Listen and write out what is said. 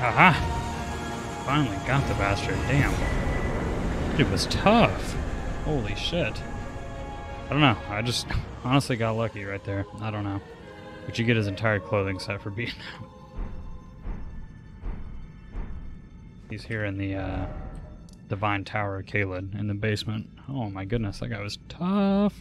Aha! Finally got the bastard. Damn. It was tough. Holy shit. I don't know. I just honestly got lucky right there. I don't know. But you get his entire clothing set for beating him. He's here in the uh, Divine Tower of Caelid in the basement. Oh my goodness, that guy was tough.